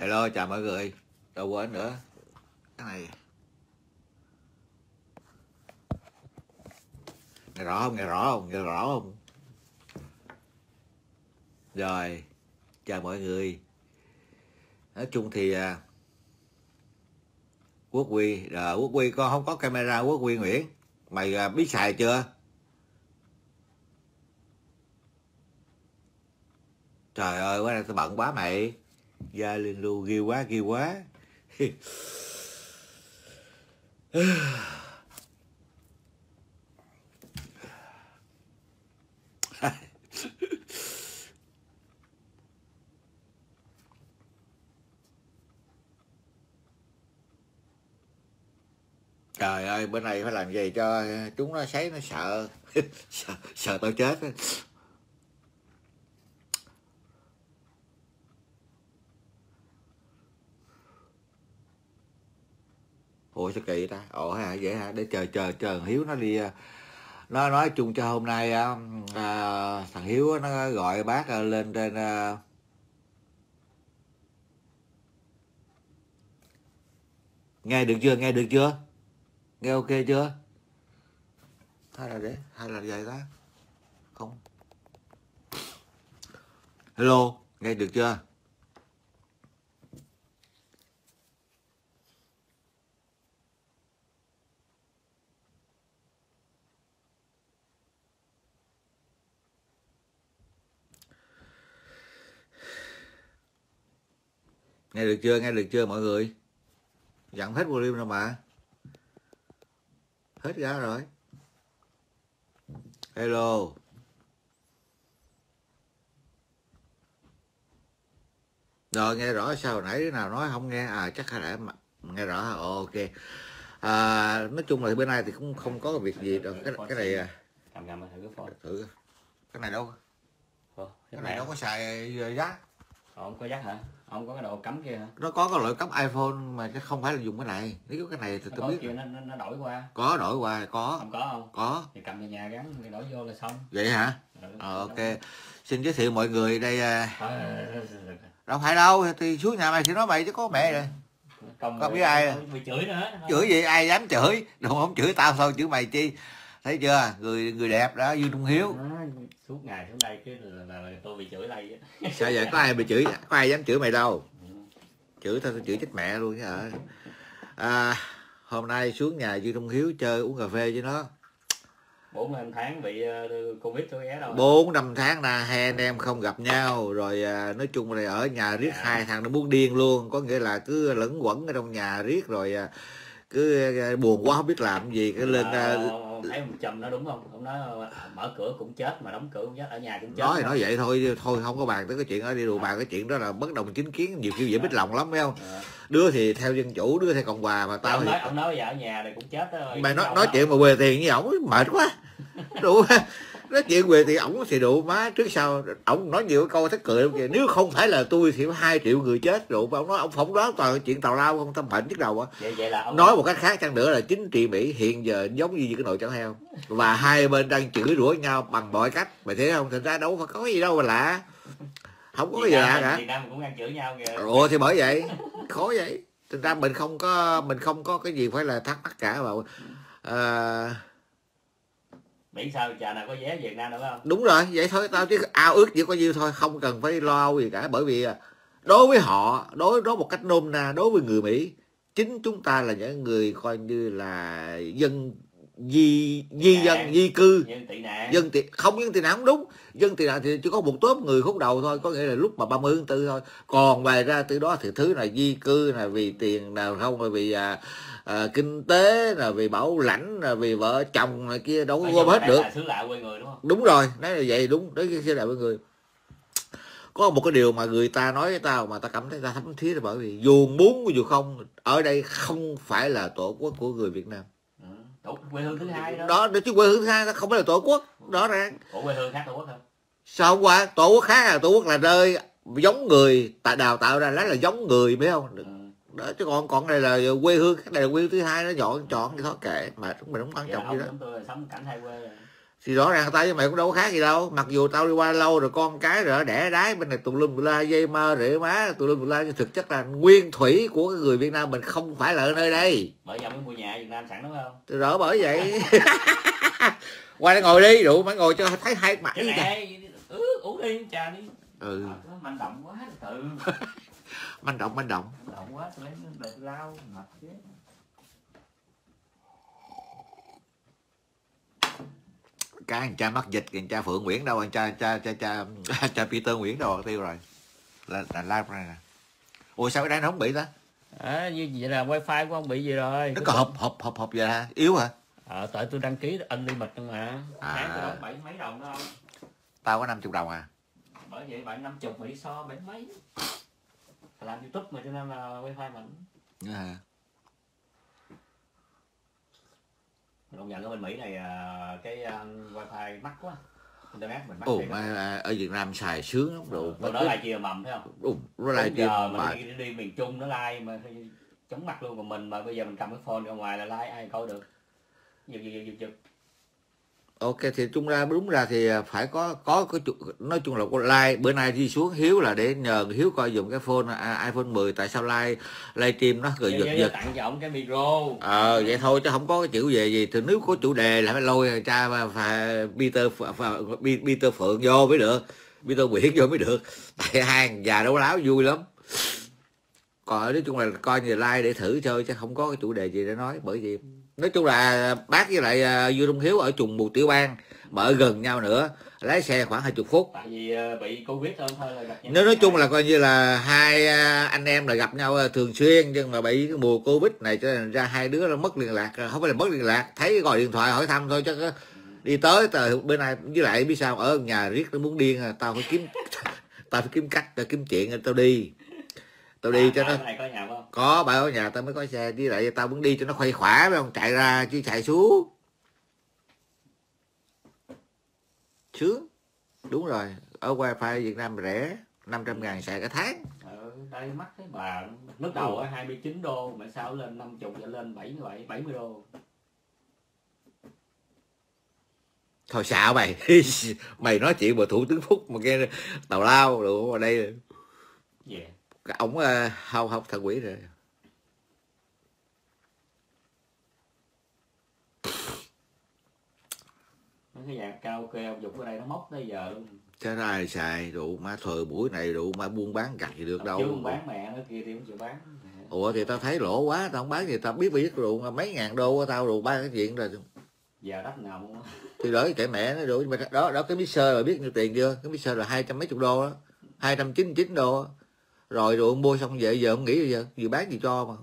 Hello, chào mọi người. Đâu quên nữa. Cái này. Nghe rõ không? Nghe rõ không? Nghe rõ không? Rồi, chào mọi người. Nói chung thì à, Quốc Huy, à, Quốc Huy con không có camera Quốc Huy Nguyễn. Mày à, biết xài chưa? Trời ơi, quá này tao bận quá mày da lên luôn ghê quá, ghê quá. Trời ơi, bữa nay phải làm gì cho chúng nó sấy nó sợ. sợ, sợ tao chết. Ủa sao kỳ ta? Ủa hả? Vậy hả? Để chờ chờ chờ hiếu nó đi ờ, nó nói chung cho hôm nay à, à, thằng hiếu nó gọi bác lên trên à, nghe được chưa? Nghe được chưa? Nghe ok chưa? Hay là để hay là vậy ta? Không. Hello nghe được chưa? Nghe được chưa? Nghe được chưa mọi người? Dặn hết volume rồi mà. Hết ra rồi. Hello. Rồi nghe rõ sao hồi nãy đứa nào nói không nghe? À chắc là em nghe rõ. Ok. À, nói chung là bữa nay thì cũng không có việc gì đâu. Cái, cái này à, thử cái này đâu? Cái này đâu có xài giá không có dắt hả? Không có cái độ cắm kia hả? Nó có cái loại cấp iPhone mà chứ không phải là dùng cái này. Nếu có cái này thì nó tôi biết kia nó, nó, đổi qua. Có đổi qua có. Không có không? Có. Thì cầm về nhà gắn thì đổi vô là xong. Vậy hả? Ừ, ờ, ok. đúng. xin giới thiệu mọi người đây à, đâu phải đâu thì xuống nhà mày thì nói mày chứ có mẹ rồi. Không biết ai à? bị chửi nữa chửi gì? Ai dám chửi? Đâu không chửi tao sao chửi mày chi thấy chưa? Người người đẹp đó Dương Trung Hiếu. Đó, suốt ngày xuống đây cái là, là, là tôi bị chửi đây sao vậy? Có ai bị chửi? Có ai dám chửi mày đâu? Chửi tao chửi chết mẹ luôn chứ hả? À, hôm nay xuống nhà Dương Trung Hiếu chơi uống cà phê với nó. Bốn năm tháng bị ờ, covid tôi ghé đâu. Bốn năm tháng là hai anh em không gặp nhau. Rồi à, nói chung là ở nhà riết Dạ. hai thằng nó muốn điên luôn. Có nghĩa là cứ lẫn quẩn ở trong nhà riết rồi à, cứ à, buồn quá không biết làm gì cái lên à, Ờ, thấy một chùm nó đúng không? Ông nói ờ, mở cửa cũng chết mà đóng cửa cũng chết ở nhà cũng chết. Nói nói vậy thôi thôi không có bàn tới cái chuyện ở đi đùa bàn cái chuyện đó là bất đồng chính kiến nhiều khi dễ bích lòng lắm phải không? Ờ. đứa thì theo dân chủ đứa theo cộng hòa mà tao ông thì nói ông nói bây giờ ở nhà này cũng chết đó rồi mày nói nói chuyện mà quề tiền với ổng mệt quá. Đủ nói chuyện quề thì ổng thì đủ má trước sau. Ổng nói nhiều câu thất cười. Lắm kìa nếu không phải là tôi thì hai triệu người chết rồi. Mà ông nói ông phỏng đoán toàn chuyện tào lao không tâm bệnh nhức đầu á vậy vậy là ông nói một cách khác chăng nữa là chính trị mỹ hiện giờ giống như cái nồi chảo heo. Và hai bên đang chửi rủa nhau bằng mọi cách. Mày thấy không thành ra đâu phải có gì đâu mà lạ. Không có Việt gì lạ cả. Việt Nam cũng đang chửi nhau kìa. Ủa thì bởi vậy khó vậy. Thành ra mình không có mình không có cái gì phải là thắc mắc cả. Mà à, Mỹ sao chờ nào có vé Việt Nam nữa không? Đúng rồi, vậy thôi, tao chứ ao ước chỉ có nhiêu thôi, không cần phải lo gì cả, bởi vì à, đối với họ, đối đối một cách nôm na, đối với người mỹ, chính chúng ta là những người coi như là dân di di dân di cư. Dân tị không dân tị nạn không đúng. Dân tị nạn thì chỉ có một tốp người khúc đầu thôi có nghĩa là lúc mà 30 tháng tư thôi. Còn ngoài ra từ đó thì thứ là di cư là vì tiền nào không là vì à, à, kinh tế là vì bảo lãnh là vì vợ chồng này kia đâu có gom hết được. là xứ lạ quê người đúng không? Đúng rồi nói là vậy đúng đấy cái đại với người. Có một cái điều mà người ta nói với tao mà ta cảm thấy ta thấm thía là bởi vì dù muốn dù không ở đây không phải là tổ quốc của người Việt Nam. Tổ quê hương thứ hai đó, đó chứ quê hương thứ hai nó không phải là tổ quốc. Đó ra ủa quê hương khác tổ quốc không sao hôm qua? Tổ quốc khác là tổ quốc là nơi giống người tại đào tạo ra lấy là giống người biết không? Ừ. đó chứ còn còn đây là quê hương cái này là quê hương thứ hai nó chọn chọn thì thôi kệ mà chúng mình không quan là trọng gì đó. chúng tôi là sống cảnh hai quê. rồi. Thì rõ ràng tao với mày cũng đâu có khác gì đâu. Mặc dù tao đi qua lâu rồi con cái rồi đẻ đái bên này tùm lum tùm la dây mơ rễ má tùm lum tùm la. Nhưng thực chất là nguyên thủy của cái người Việt Nam mình không phải là ở nơi đây. Bởi giờ mới mua nhà Việt Nam sẵn đúng không? Tôi rõ bởi vậy. Qua đây ngồi đi rượu mày ngồi cho thấy hai mặt cái này ừ, uống đi trà đi. Ừ. Manh động quá từ. Manh động manh động. Manh động quá tôi lấy lao mặt chứ cái anh cha mắc dịch anh cha Phượng Nguyễn đâu anh cha cha cha cha cha Peter Nguyễn đâu tiêu rồi. Là là live ra nè. Ủa sao cái đáy nó không bị ta? À, như vậy là wifi của ông bị gì rồi? Nó có hộp hộp hộp hộp vậy hả? Yếu hả? Ờ tại tôi đăng ký unlimited mà. À. tháng tôi đóng bảy mấy đồng đó không? Tao có 50 đồng à? Bởi vậy bạn năm chục mà đi so bảy mấy. Làm youtube mà cho nên là wifi mình Dạ hả? Công nhận ở bên mỹ này à, cái à, wifi mắc quá internet mình mắc ồ mà à, ở Việt Nam xài sướng lắm đồ Rồi đó là chia mầm thấy không? Đúng nó chim giờ mà mình đi, đi miền Trung nó like mà chống mặt luôn còn mình mà bây giờ mình cầm cái phone ra ngoài là like ai coi được? Giật giật giật giật ok thì chung ra đúng ra thì à, phải có có cái chu- nói chung là có like bữa nay đi xuống hiếu là để nhờ hiếu coi dùng cái phone à, iphone 10 tại sao like live stream nó Giờ- giật giật. tặng cho ổng cái micro. Ờ vậy thôi chứ không có cái chữ về gì thì nếu có chủ đề là phải lôi cha và, và Peter Pe- Peter Phượng vô mới được Peter Nguyễn vô mới được. Tại hai thằng già đấu láo vui lắm. Còn nói chung là coi như like để thử chơi chứ không có cái chủ đề gì để nói bởi vì nói chung là bác với lại Dương Trung Hiếu ở trùng một tiểu bang mà ở gần nhau nữa lái xe khoảng 20 phút. Tại vì ờ, bị covid hơn thôi là gặp nhau. Nếu nói chung là coi như là hai à, anh em là gặp nhau à, thường xuyên nhưng mà bị cái mùa covid này cho nên ra hai đứa nó mất liên lạc à, không phải là mất liên lạc thấy gọi điện thoại hỏi thăm thôi chứ đi tới từ bên này với lại biết sao ở nhà riết nó muốn điên à, tao phải kiếm tao phải kiếm cách tao kiếm chuyện tao đi tao đi cho nó có nhà không? Có bà ở nhà tao mới có xe. Với lại tao muốn đi cho nó khuây khỏa phải không? Chạy ra chứ chạy xuống. Sướng. Đúng rồi. Ở wifi Việt Nam rẻ 500 ngàn xài cả tháng. Ờ, đây mắc cái bà. Lúc đầu ở 29 đô mà sao lên 50 trở lên 77 70 đô. Thôi xạo mày. Mày nói chuyện mà thủ tướng phúc mà nghe tào lao đồ ở đây. Yeah. Cái ổng uh, không không thần quỷ rồi. Cái nhà cao kê ông dục ở đây nó móc tới giờ luôn. Nó ai xài rượu má thời buổi này rượu má buôn bán gặt gì được đâu. Chứ không bán mẹ nó kia thì không chịu bán. Ủa thì tao thấy lỗ quá tao không bán gì tao biết biết rượu mấy ngàn đô tao rượu ba cái chuyện rồi. Giờ đắt á. thì đỡ kệ mẹ nó rượu đó đó cái mixer là biết nhiêu tiền chưa? Cái mixer là hai trăm mấy chục đô đó hai trăm chín chín đô. Rồi rượu mua xong về giờ không nghĩ giờ vừa bán gì cho mà.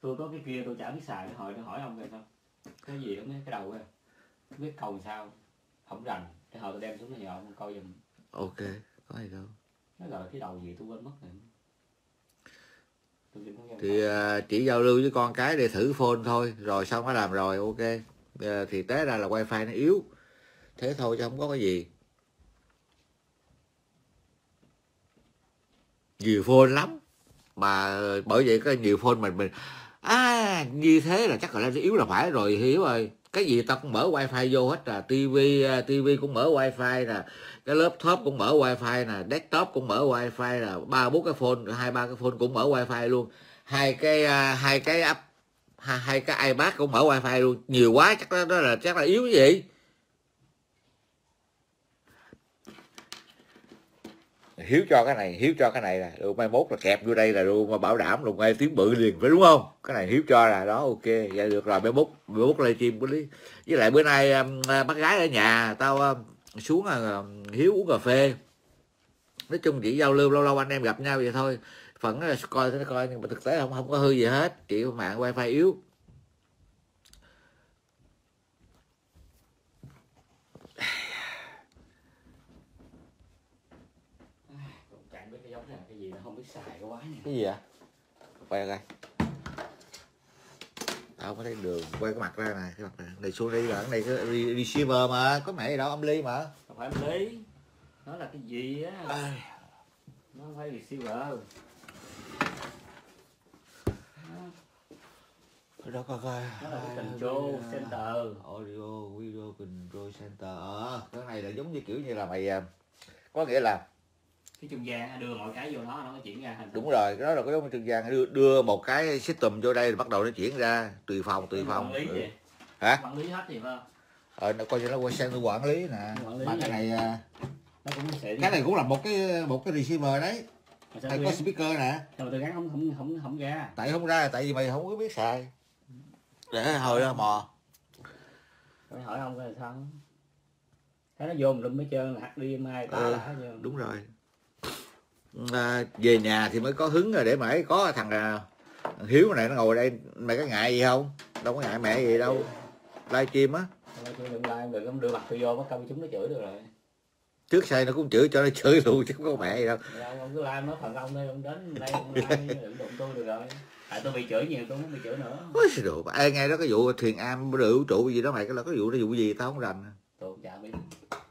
Tôi có cái kia tôi chả biết xài tôi hỏi tôi hỏi ông rồi sao? Cái gì không cái đầu không biết cầu sao không rành. Cái hồi tôi đem xuống nhà ông coi giùm. Ok có gì đâu. Nó gọi cái đầu gì tôi quên mất rồi. Thì à, chỉ giao lưu với con cái để thử phone thôi. Rồi xong nó làm rồi ok. Ờ, thì té ra là wifi nó yếu. Thế thôi chứ không có cái gì nhiều phone lắm. Mà bởi vậy có nhiều phone mình mình à như thế là chắc là nó yếu là phải rồi hiếu ơi cái gì tao cũng mở wifi vô hết à tivi à, tivi cũng mở wifi nè cái laptop cũng mở wifi nè desktop cũng mở wifi nè ba bốn cái phone hai ba cái phone cũng mở wifi luôn. Hai cái à, hai cái app hai, hai cái ipad cũng mở wifi luôn. Nhiều quá chắc đó, đó là chắc là yếu cái gì? Hiếu cho cái này hiếu cho cái này là rồi mai mốt là kẹp vô đây là luôn mà bảo đảm luôn ngay tiếng bự liền phải đúng không? Cái này hiếu cho là đó ok. Vậy được rồi mai mốt mai mốt live stream của lý. Với lại bữa nay um, à, bác gái ở nhà tao um, xuống uh, hiếu uống cà phê. Nói chung chỉ giao lưu lâu lâu anh em gặp nhau vậy thôi. Phần là coi nó coi nhưng mà thực tế không không có hư gì hết. Chỉ mạng wifi yếu cũng chẳng biết cái gì nó không biết xài quái này cái gì ạ quay coi. Tao có thấy đường quay cái mặt ra này cái mặt này. Này xuống đây là cái này cái re- receiver mà có mẹ gì đâu âm ly mà. Không phải lý nó là cái gì á? Nó không phải receiver. Đó coi coi. Nó là cái control center. Audio video control center. Cái này là giống như kiểu như là mày à, có nghĩa là cái trung gian đưa mọi cái vô nó nó chuyển ra thành đúng rồi cái đó là cái trung gian đưa, đưa một cái system vô đây rồi bắt đầu nó chuyển ra tùy phòng tùy phòng. quản lý Ừ. vậy hả? Quản lý hết thì phải không? Ờ nó coi như nó qua sang quản lý nè. Quản lý mà cái này. à, nó cũng sẽ cái này cũng là một cái một cái receiver đấy. Tôi có speaker nè. Sao tôi gắn không không không không ra. Tại không ra tại vì mày không có biết xài. Để hồi ra mò. Phải hỏi ông coi là sao. Thấy nó vô một lum hết trơn là HDMI ta Ừ, là hết trơn đúng rồi à, về nhà thì mới có hứng rồi để mãi có thằng à, thằng hiếu này nó ngồi đây mày có ngại gì không? Đâu có ngại mẹ gì đâu. Livestream á. Đừng like đừng có đưa mặt tôi vô mất công chúng nó chửi được rồi. Trước say nó cũng chửi cho nó chửi luôn chứ không có mẹ gì đâu. Rồi ông, ông cứ like nói phần ông đây ông đến đây ông like đừng đụng tôi được rồi. Tại tôi bị chửi nhiều tôi không bị chửi nữa. Ôi đồ Ê, nghe đó cái vụ thiền am được vũ trụ gì đó mày cái là cái vụ đó vụ gì tao không rành. Tôi chả biết.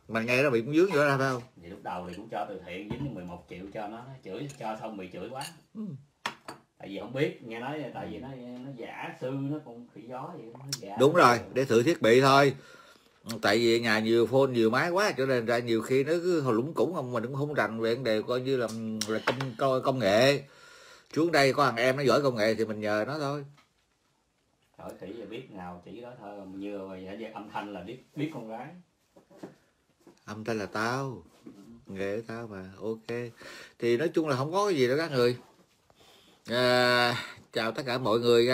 Mà nghe nó bị cũng dướng vô ra phải không lúc đầu thì cũng cho từ thiện dính như 11 triệu cho nó nó chửi cho xong bị chửi quá. Ừ. tại vì không biết nghe nói tại vì nó nó giả sư nó còn khỉ gió vậy nó giả. Đúng rồi để thử thiết bị thôi. Tại vì nhà nhiều phone nhiều máy quá cho nên ra nhiều khi nó cứ hồi lũng củng không mình cũng không rành về vấn đề coi như là, là công, công, công nghệ. Xuống đây có thằng em nó giỏi công nghệ thì mình nhờ nó thôi. Hỏi khỉ giờ biết nào chỉ đó thôi mà như vậy âm thanh là biết biết con gái. Âm thanh là tao nghề của tao mà ok. Thì nói chung là không có cái gì đâu các người. À, chào tất cả mọi người nha.